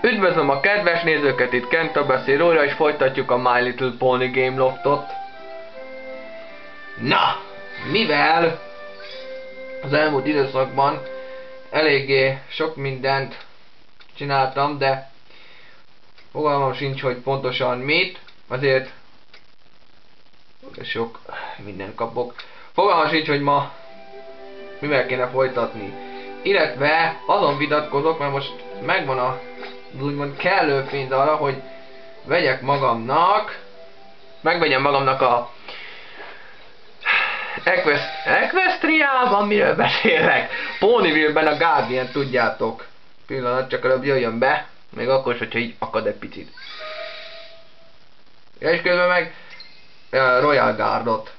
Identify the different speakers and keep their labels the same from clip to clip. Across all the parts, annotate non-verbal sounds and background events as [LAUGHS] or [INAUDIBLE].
Speaker 1: Üdvözlöm a kedves nézőket, itt Kenta beszél róla, és folytatjuk a My Little Pony Game Loftot. Na, mivel az elmúlt időszakban eléggé sok mindent csináltam, de fogalmam sincs, hogy pontosan mit, azért sok minden kapok. Fogalmam sincs, hogy ma mivel kéne folytatni. Illetve azon vitatkozok, mert most megvan a úgymond kellő pénz arra, hogy vegyek magamnak, megvegyem magamnak a Equest Equestriában, miről beszélek? Ponyville-ben a Guardian, tudjátok. Pillanat, csak előbb jöjjön be, még akkor is, hogyha így akad egy picit. És közben meg Royal Guardot.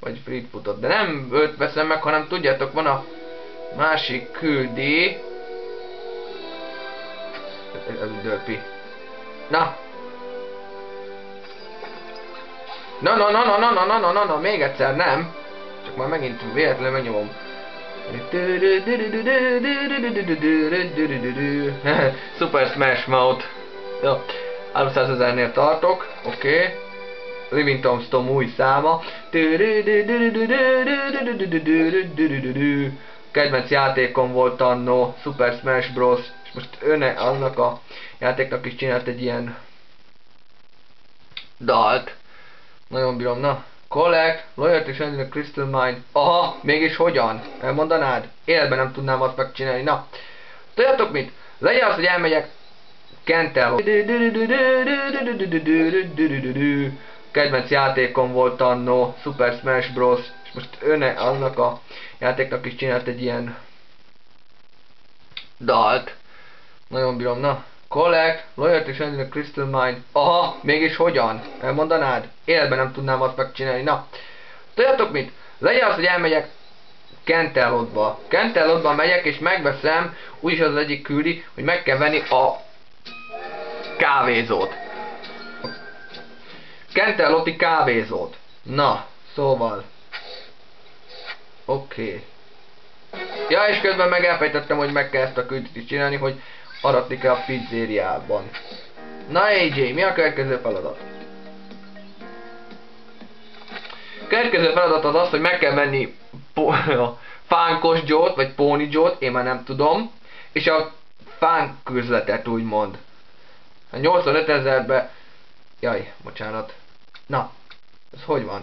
Speaker 1: Vagy Fleetfootot. De nem őt veszem meg, hanem tudjátok, van a másik küldi, ez dörpi. Na! Na, na, na, na, na, na, na, na, na, na, még egyszer nem. Csak már megint véletlenül megnyomom. [LAUGHS] Super Smash Mouth. Jó. 300 ezernél tartok. Oké. Okay. Living Tombstone új száma. Kedvenc játékom volt annó. Super Smash Bros. Most őne annak a játéknak is csinált egy ilyen dalt. Nagyon bírom, na. Collect, Loyalty a Crystal Mine. Aha, mégis hogyan? Elmondanád? Életben nem tudnám azt megcsinálni. Na, tudjátok mit? Legyen az, hogy elmegyek Kentel. Kedvenc játékom volt annó, Super Smash Bros. És most őne annak a játéknak is csinált egy ilyen dalt. Nagyon bírom, na. Collect, Loyalty Sending a Crystal Mine. Aha, mégis hogyan? Elmondanád? Életben nem tudnám azt megcsinálni. Na, tudjátok mit? Legyen az, hogy elmegyek Kentelodba. Kentelodba megyek és megveszem, úgyis az egyik küldi, hogy meg kell venni a kávézót. Kenteloti kávézót. Na, szóval. Oké. Okay. Ja, és közben meg elfejtettem, hogy meg kell ezt a küldit is csinálni, hogy aratni kell a pizzériában. Na AJ, mi a következő feladat? A következő feladat az az, hogy meg kell venni [LAUGHS] a fánkos jót, vagy póni jót, én már nem tudom, és a fánküzletet úgymond. A 85 ezerbe... Jaj, bocsánat. Na, ez hogy van?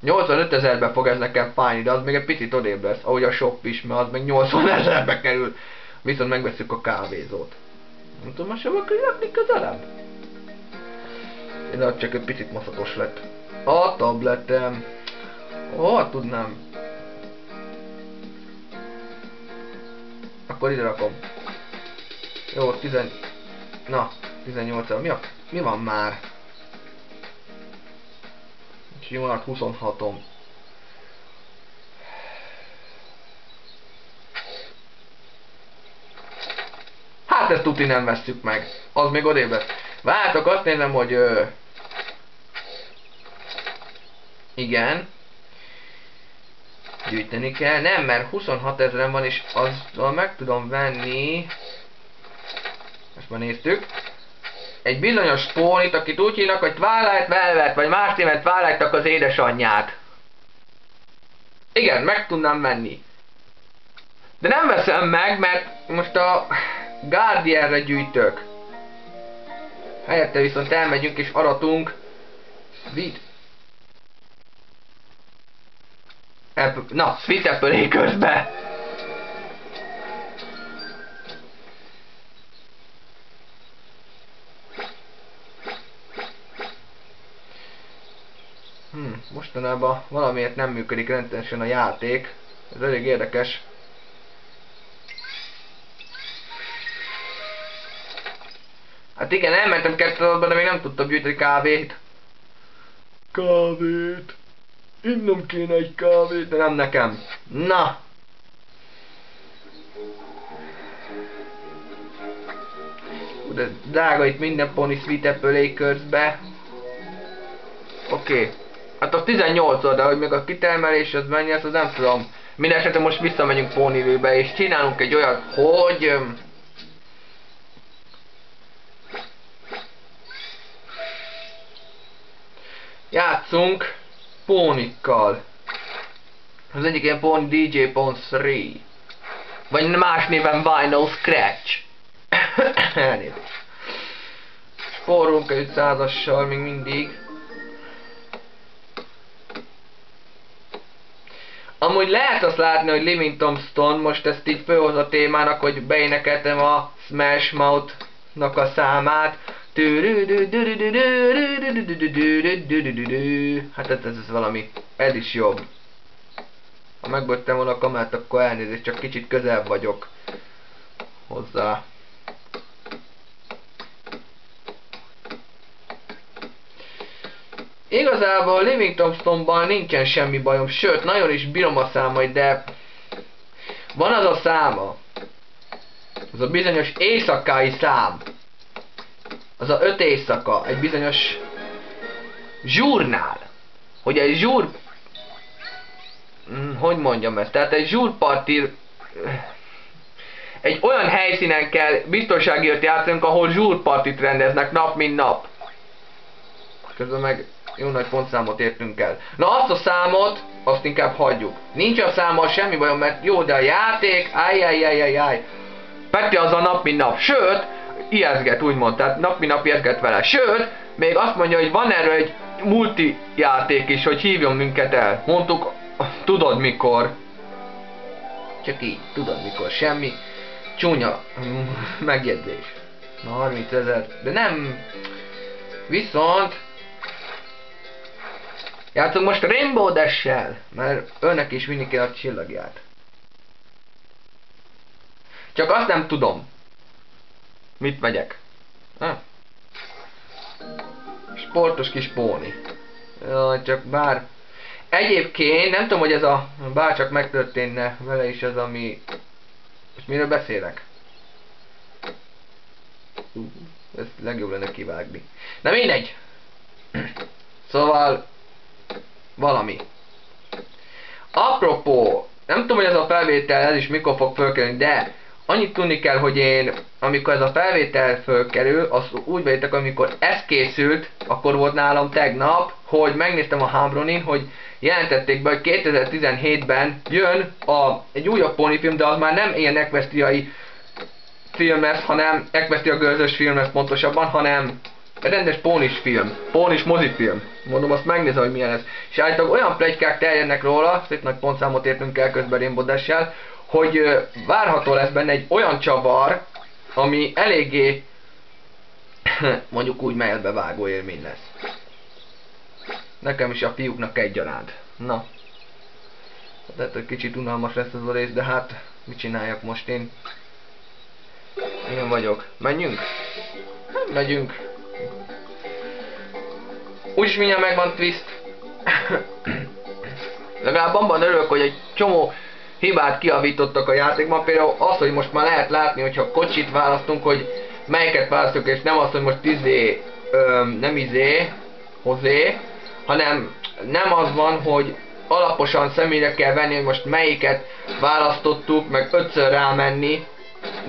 Speaker 1: 85 ezerbe fog ez nekem fájni, de az még egy picit odébb lesz, ahogy a shop is, mert az meg 80 ezerbe kerül. Viszont megveszük a kávézót. Nem tudom, most sem lakni közelebb? De csak egy picit maszakos lett. A tabletem. Hol tudnám? Akkor ide rakom. Jó, 10... Na, 18 mi, a... mi van már? Január 26-om. Hát ezt tuti nem veszük meg. Az még odébb lesz. Vártok, azt nézem, hogy... Ö... Igen. Gyűjteni kell. Nem, mert 26 ezeren van, és azzal meg tudom venni... Ezt már néztük. Egy bizonyos spónit, akit úgy hívnak, hogy Twilight Velvet, vagy más néven twilight az édesanyját. Igen, meg tudnám venni. De nem veszem meg, mert most a Guardianre gyűjtök. Helyette viszont elmegyünk és aratunk. Vid. Apple, na, Sweet Apple közbe. Hmm, mostanában valamiért nem működik rendszeresen a játék. Ez elég érdekes. Hát igen, elmentem kettőadba, de még nem tudtam gyűjteni kávét. Kávét. Innom kéne egy kávét, de nem nekem. Na. De drága itt minden Pony Sweet Apple. Oké. Okay. Hát a 18 de hogy még a kitermelés az mennyi, azt az nem tudom. Mindenesetre most visszamegyünk Ponyville-be és csinálunk egy olyat, hogy... Játszunk pónikkal. Az egyik ilyen Pony DJ Pony 3. Vagy más néven Vinyl Scratch. [COUGHS] Elnézést. Spórunk a 500-assal még mindig. Amúgy lehet azt látni, hogy Living Tombstone most ezt így főhoz a témának, hogy beénekeltem a Smash Mouth-nak a számát. Hát ez, ez valami, ez is jobb. Ha megböttem volna a kamát, akkor elnézést, csak kicsit közel vagyok hozzá. Igazából Living Tombstone-ban nincsen semmi bajom, sőt, nagyon is bírom a számait, de van az a száma, az a bizonyos éjszakai szám, az a öt éjszaka, egy bizonyos zsúrnál, hogy egy zsúr, hm, hogy mondjam ezt, tehát egy zsúrparti, egy olyan helyszínen kell biztonságért játszanunk, ahol zsúrpartit rendeznek nap mint nap. Közben meg jó nagy pontszámot értünk el. Na azt a számot, azt inkább hagyjuk. Nincs a számmal semmi bajom, mert jó, de a játék, ájjájjájjáj. Peti az a nap mint nap. Sőt, ijeszget úgymond, tehát nap mint nap ijeszget vele. Sőt, még azt mondja, hogy van erről egy multi játék is, hogy hívjon minket el. Mondtuk, tudod mikor. Csak így, tudod mikor, semmi. Csúnya megjegyzés. Na 30 ezer, de nem... Viszont Játszunk most Rainbow dash mert önnek is vinni kell a csillagját. Csak azt nem tudom. Mit megyek? Ha? Sportos kis póni. Jaj, csak bár... Egyébként nem tudom, hogy ez a... Bár csak megtörténne vele is ez, ami... Most miről beszélek? Uh, ezt legjobb lenne kivágni. Na mindegy! Szóval valami. Apropó, nem tudom, hogy ez a felvétel ez is mikor fog fölkerülni, de annyit tudni kell, hogy én, amikor ez a felvétel fölkerül, az úgy veitek, amikor ez készült, akkor volt nálam tegnap, hogy megnéztem a Hambronin, hogy jelentették be, hogy 2017-ben jön a, egy újabb ponifilm, de az már nem ilyen ekvesztriai film lesz, hanem ekvesztria gőzös film lesz pontosabban, hanem rendes pónis film, pónis mozifilm. Mondom, azt megnézem, hogy milyen ez. És állítólag olyan plegykák terjednek róla, szép nagy pontszámot értünk el közben Rainbow hogy várható lesz benne egy olyan csavar, ami eléggé [CLEARS THROAT] mondjuk úgy vágó élmény lesz. Nekem is a fiúknak egyaránt. Na. Tehát egy kicsit unalmas lesz ez a rész, de hát mit csináljak most én? Én vagyok. Menjünk? Megyünk. Úgyis mindjárt megvan twist. [CLEARS THROAT] Legalább abban örülök, hogy egy csomó hibát kiavítottak a játékban. Például az, hogy most már lehet látni, hogyha kocsit választunk, hogy melyiket választunk, és nem az, hogy most izé, ö, nem izé, hozé, hanem nem az van, hogy alaposan személyre kell venni, hogy most melyiket választottuk, meg ötször rámenni,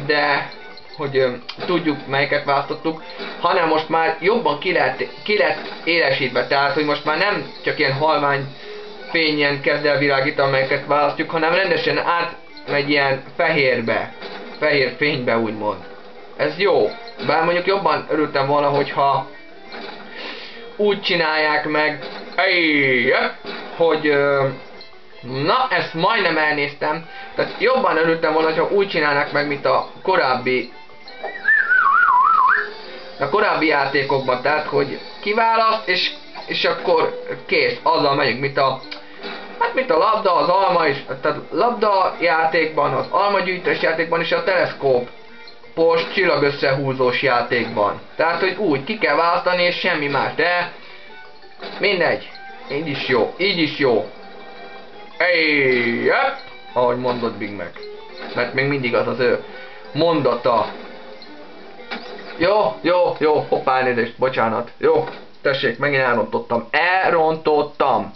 Speaker 1: de hogy ö, tudjuk melyiket választottuk, hanem most már jobban ki lett, ki lett élesítve, tehát hogy most már nem csak ilyen halvány fényen kezd el világítani, amelyeket választjuk, hanem rendesen átmegy ilyen fehérbe, fehér fénybe úgymond. Ez jó, bár mondjuk jobban örültem volna, hogyha úgy csinálják meg, hogy ö, Na, ezt majdnem elnéztem. Tehát jobban örültem volna, ha úgy csinálnak meg, mint a korábbi a korábbi játékokban, tehát hogy kiválaszt, és, és akkor kész, azzal megyünk, mint a Hát mint a labda, az alma is, tehát labda játékban, az almagyűjtős játékban és a teleszkóp post csillagösszehúzós játékban. Tehát, hogy úgy ki kell választani és semmi más, de mindegy. Így is jó, így is jó. Ej, ahogy mondott Big Mac. Mert még mindig az az ő mondata. Jó, jó, jó, hoppá, elnézést, bocsánat. Jó, tessék, megint elrontottam. Elrontottam.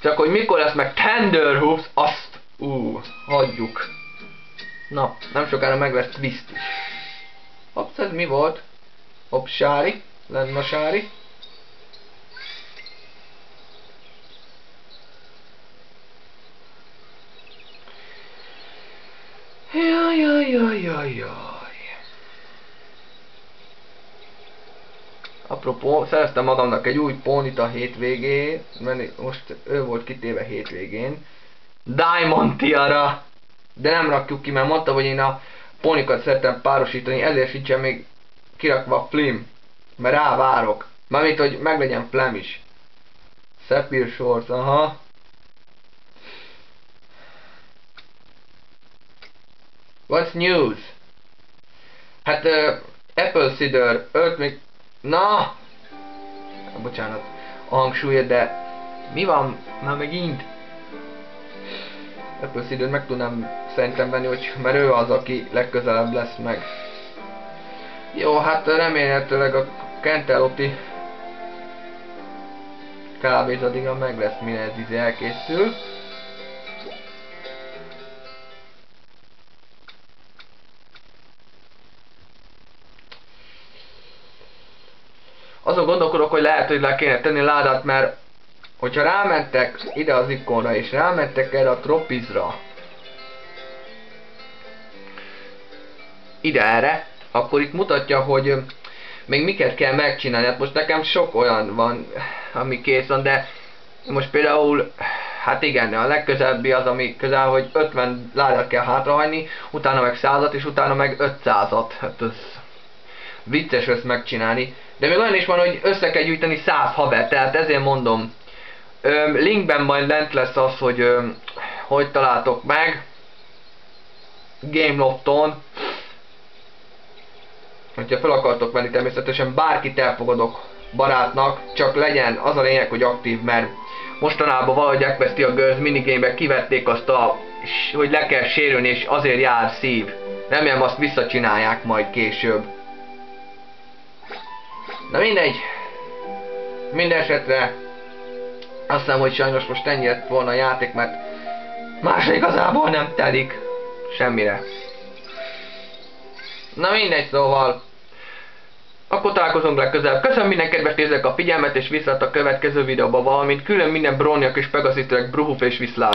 Speaker 1: Csak hogy mikor lesz meg Tender Hoops, azt, ú, hagyjuk. Na, nem sokára meg lesz Twist is. Hops, ez mi volt? Hopp, sári. Lenne sári. Jaj, jaj, jaj, jaj, jaj. Apropó, szereztem magamnak egy új pónit a hétvégén, most ő volt kitéve hétvégén. Diamond Tiara! De nem rakjuk ki, mert mondta, hogy én a pónikat szeretem párosítani, ezért sincsen még kirakva flim. Mert rá várok. Mármint, hogy meglegyen flam is. Sapphire Shores, aha. What's news? Hát uh, Apple Cider 5 még... Na! Bocsánat a hangsúlyod, de mi van már megint? Apple Cider meg tudnám szerintem venni, hogy mert ő az, aki legközelebb lesz meg. Jó, hát remélhetőleg a Kentelopi kávéz addigra meg lesz, mire ez izé elkészül. Hogy lehet, hogy le kéne tenni ládát, mert hogyha rámentek ide az ikonra, és rámentek erre a tropizra, ide erre, akkor itt mutatja, hogy még miket kell megcsinálni. Hát most nekem sok olyan van, ami kész van, de most például, hát igen, a legközelebbi az, ami közel, hogy 50 ládát kell hátrahagyni, utána meg 100 és utána meg 500-at. Hát ez vicces ezt megcsinálni. De még olyan is van, hogy össze kell gyűjteni 100 haver, tehát ezért mondom. Öm, linkben majd lent lesz az, hogy öm, hogy találtok meg. Gamelofton hogyha fel akartok venni, természetesen bárkit elfogadok barátnak, csak legyen az a lényeg, hogy aktív, mert mostanában valahogy Equesti a Girls minigame kivették azt a, hogy le kell sérülni, és azért jár szív. Remélem azt visszacsinálják majd később. Na mindegy. Minden esetre azt hiszem, hogy sajnos most ennyi lett volna a játék, mert más igazából nem telik semmire. Na mindegy, szóval. Akkor találkozunk legközelebb. Köszönöm minden kedves nézők a figyelmet, és viszlát a következő videóban, valamint külön minden bronyak és pegaszítóek bruhuf és viszlát.